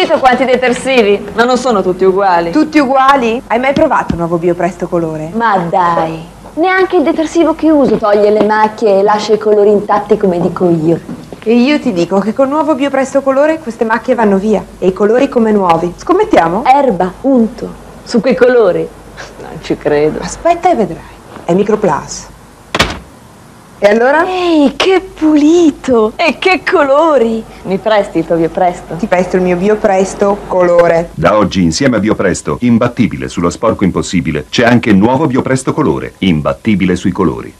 sentito quanti detersivi? Ma non sono tutti uguali. Tutti uguali? Hai mai provato il nuovo Biopresto colore? Ma dai, neanche il detersivo che uso toglie le macchie e lascia i colori intatti come dico io. E io ti dico che col nuovo Biopresto colore queste macchie vanno via e i colori come nuovi. Scommettiamo? Erba, unto, su quei colori. Non ci credo. Aspetta e vedrai. È Microplus. E allora? Ehi, che pulito! E che colori! Mi presti il tuo biopresto? Ti presto il mio Biopresto colore. Da oggi insieme a Biopresto, imbattibile sullo sporco impossibile, c'è anche il nuovo Biopresto colore, imbattibile sui colori.